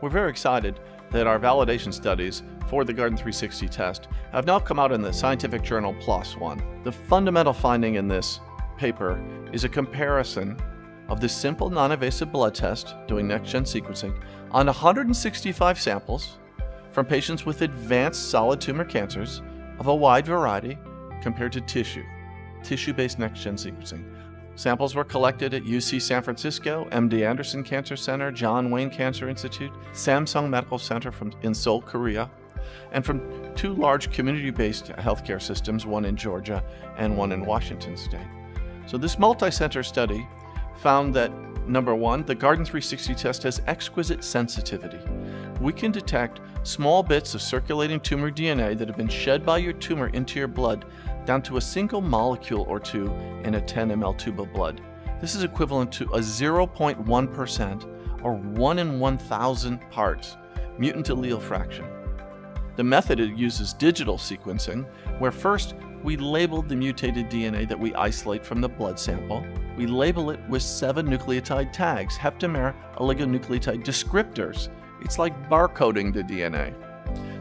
We're very excited that our validation studies for the Guardant 360 test have now come out in the scientific journal PLOS One. The fundamental finding in this paper is a comparison of this simple non invasive blood test doing next gen sequencing on 165 samples from patients with advanced solid tumor cancers of a wide variety compared to tissue, tissue based next gen sequencing. Samples were collected at UC San Francisco, MD Anderson Cancer Center, John Wayne Cancer Institute, Samsung Medical Center from, in Seoul, Korea, and from two large community based healthcare systems, one in Georgia and one in Washington state. So, this multi center study found that number one, the Guardant 360 test has exquisite sensitivity. We can detect small bits of circulating tumor DNA that have been shed by your tumor into your blood down to a single molecule or two in a 10 ml tube of blood. This is equivalent to a 0.1% or 1 in 1,000 parts mutant allele fraction. The method uses digital sequencing, where first we label the mutated DNA that we isolate from the blood sample. We label it with seven nucleotide tags, heptamer oligonucleotide descriptors. It's like barcoding the DNA.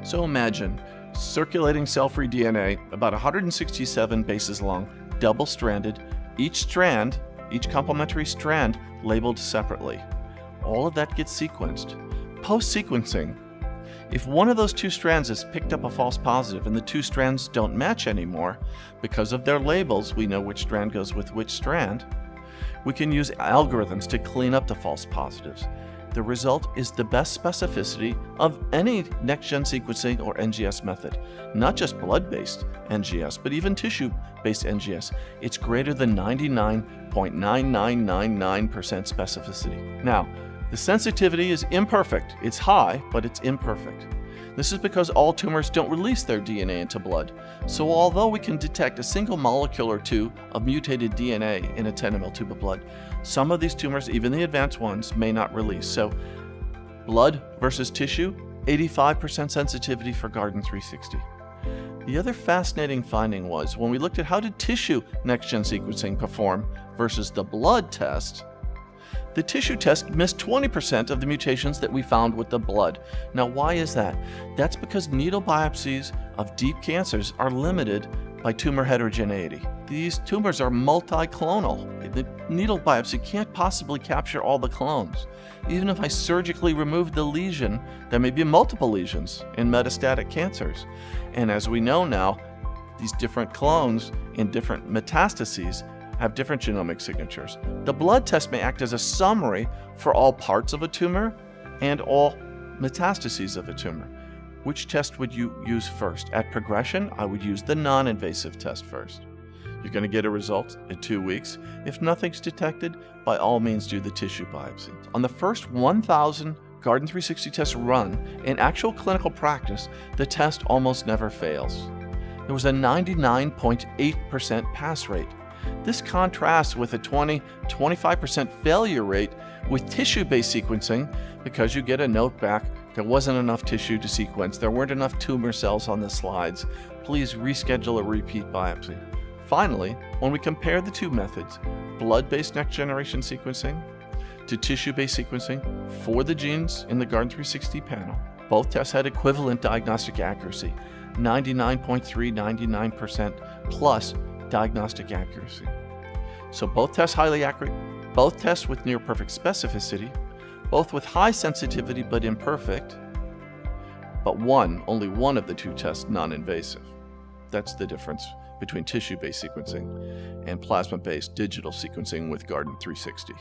So imagine circulating cell free DNA, about 167 bases long, double stranded, each strand, each complementary strand labeled separately. All of that gets sequenced. Post sequencing, if one of those two strands has picked up a false positive and the two strands don't match anymore, because of their labels, we know which strand goes with which strand, we can use algorithms to clean up the false positives. The result is the best specificity of any next gen sequencing or NGS method, not just blood based NGS, but even tissue based NGS. It's greater than 99.9999% specificity. Now, the sensitivity is imperfect. It's high, but it's imperfect. This is because all tumors don't release their DNA into blood. So, although we can detect a single molecule or two of mutated DNA in a 10 ml tube of blood, some of these tumors, even the advanced ones, may not release. So, blood versus tissue, 85% sensitivity for Guardant 360. The other fascinating finding was when we looked at how did tissue next gen sequencing perform versus the blood test, the tissue test missed 20% of the mutations that we found with the blood. Now, why is that? That's because needle biopsies of deep cancers are limited by tumor heterogeneity. These tumors are multi-clonal. The needle biopsy can't possibly capture all the clones. Even if I surgically remove the lesion, there may be multiple lesions in metastatic cancers. And as we know now, these different clones in different metastases have different genomic signatures. The blood test may act as a summary for all parts of a tumor and all metastases of a tumor. Which test would you use first? At progression, I would use the non invasive test first. You're going to get a result in two weeks. If nothing's detected, by all means do the tissue biopsy. On the first 1,000 Guardant 360 tests run, in actual clinical practice, the test almost never fails. There was a 99.8% pass rate. This contrasts with a 20 25% failure rate with tissue based sequencing because you get a note back there wasn't enough tissue to sequence, there weren't enough tumor cells on the slides. Please reschedule a repeat biopsy. Finally, when we compare the two methods, blood based next generation sequencing to tissue based sequencing for the genes in the Guardant 360 panel, both tests had equivalent diagnostic accuracy 99.3, 99% plus diagnostic accuracy. So both tests highly accurate, both tests with near perfect specificity, both with high sensitivity but imperfect, but one, only one of the two tests non-invasive. That's the difference between tissue-based sequencing and plasma-based digital sequencing with Guardant 360.